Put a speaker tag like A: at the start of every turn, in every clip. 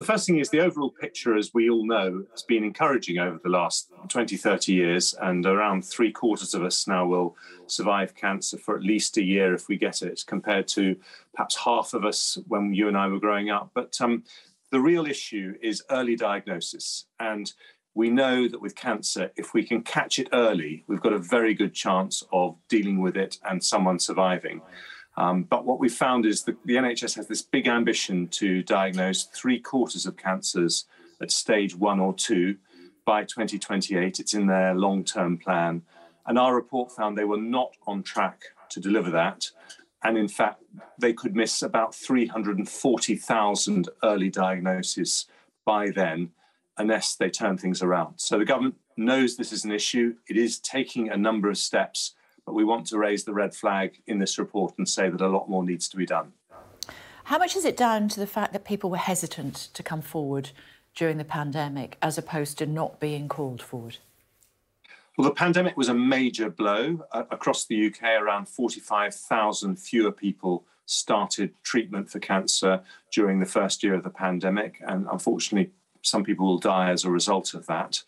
A: The first thing is the overall picture, as we all know, has been encouraging over the last 20, 30 years, and around three quarters of us now will survive cancer for at least a year if we get it, compared to perhaps half of us when you and I were growing up. But um, the real issue is early diagnosis. And we know that with cancer, if we can catch it early, we've got a very good chance of dealing with it and someone surviving. Um, but what we found is that the NHS has this big ambition to diagnose three quarters of cancers at stage one or two by 2028. It's in their long term plan. And our report found they were not on track to deliver that. And in fact, they could miss about 340,000 early diagnoses by then unless they turn things around. So the government knows this is an issue. It is taking a number of steps but we want to raise the red flag in this report and say that a lot more needs to be done.
B: How much is it down to the fact that people were hesitant to come forward during the pandemic as opposed to not being called forward?
A: Well, the pandemic was a major blow. Uh, across the UK, around 45,000 fewer people started treatment for cancer during the first year of the pandemic. And unfortunately, some people will die as a result of that.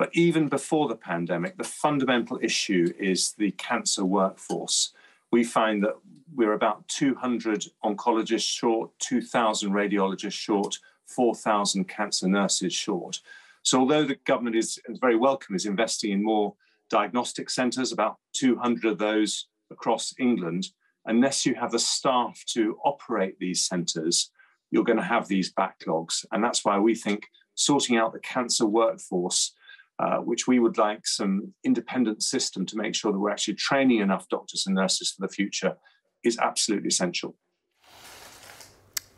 A: But even before the pandemic, the fundamental issue is the cancer workforce. We find that we're about 200 oncologists short, 2,000 radiologists short, 4,000 cancer nurses short. So, although the government is very welcome, is investing in more diagnostic centres, about 200 of those across England, unless you have the staff to operate these centres, you're going to have these backlogs. And that's why we think sorting out the cancer workforce uh, which we would like some independent system to make sure that we're actually training enough doctors and nurses for the future is absolutely essential.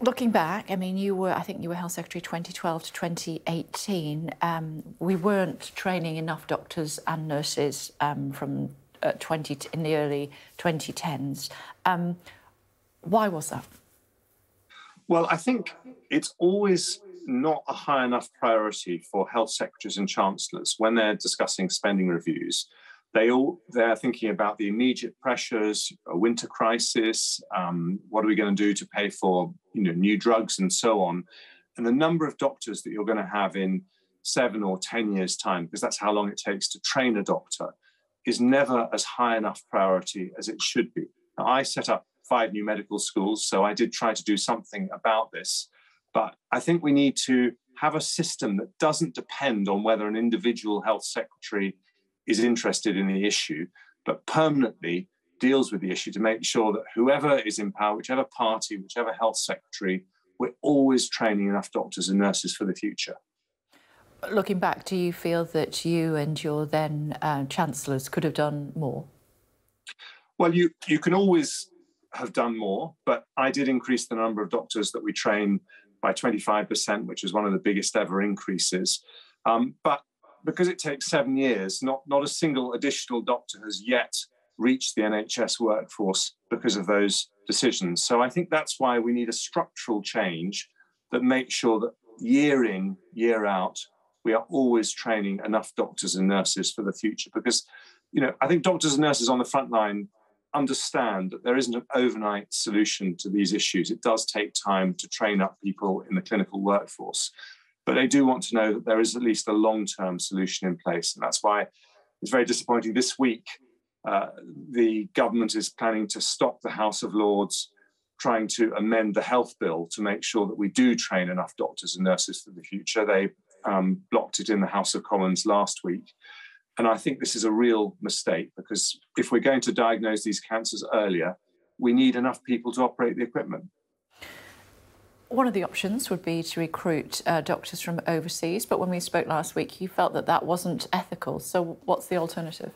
B: Looking back, I mean, you were, I think you were Health Secretary 2012 to 2018. Um, we weren't training enough doctors and nurses um, from uh, 20 in the early 2010s. Um, why was that?
A: Well, I think it's always not a high enough priority for health secretaries and chancellors when they're discussing spending reviews. They all they're thinking about the immediate pressures, a winter crisis. Um, what are we going to do to pay for you know new drugs and so on, and the number of doctors that you're going to have in seven or ten years time, because that's how long it takes to train a doctor, is never as high enough priority as it should be. Now, I set up five new medical schools, so I did try to do something about this. But I think we need to have a system that doesn't depend on whether an individual health secretary is interested in the issue, but permanently deals with the issue to make sure that whoever is in power, whichever party, whichever health secretary, we're always training enough doctors and nurses for the future.
B: Looking back, do you feel that you and your then uh, chancellors could have done more?
A: Well, you you can always have done more, but I did increase the number of doctors that we train by 25%, which is one of the biggest ever increases. Um, but because it takes seven years, not, not a single additional doctor has yet reached the NHS workforce because of those decisions. So I think that's why we need a structural change that makes sure that year in, year out, we are always training enough doctors and nurses for the future. Because, you know, I think doctors and nurses on the front line understand that there isn't an overnight solution to these issues. It does take time to train up people in the clinical workforce, but they do want to know that there is at least a long term solution in place. And that's why it's very disappointing this week. Uh, the government is planning to stop the House of Lords trying to amend the health bill to make sure that we do train enough doctors and nurses for the future. They um, blocked it in the House of Commons last week. And I think this is a real mistake because if we're going to diagnose these cancers earlier, we need enough people to operate the equipment.
B: One of the options would be to recruit uh, doctors from overseas, but when we spoke last week, you felt that that wasn't ethical. So, what's the alternative?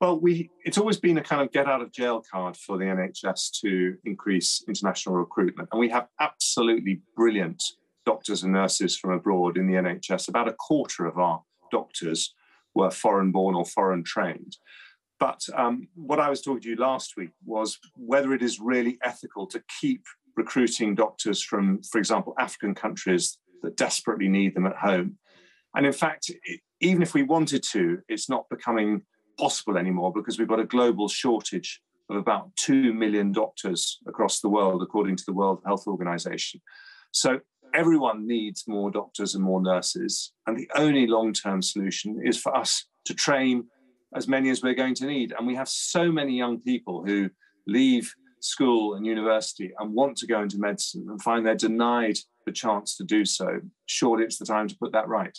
A: Well, we it's always been a kind of get out of jail card for the NHS to increase international recruitment, and we have absolutely brilliant doctors and nurses from abroad in the NHS. About a quarter of our doctors were foreign born or foreign trained. But um, what I was talking to you last week was whether it is really ethical to keep recruiting doctors from, for example, African countries that desperately need them at home. And in fact, even if we wanted to, it's not becoming possible anymore because we've got a global shortage of about 2 million doctors across the world, according to the World Health Organization. So everyone needs more doctors and more nurses. And the only long term solution is for us to train as many as we're going to need. And we have so many young people who leave school and university and want to go into medicine and find they're denied the chance to do so. Surely it's the time to put that right.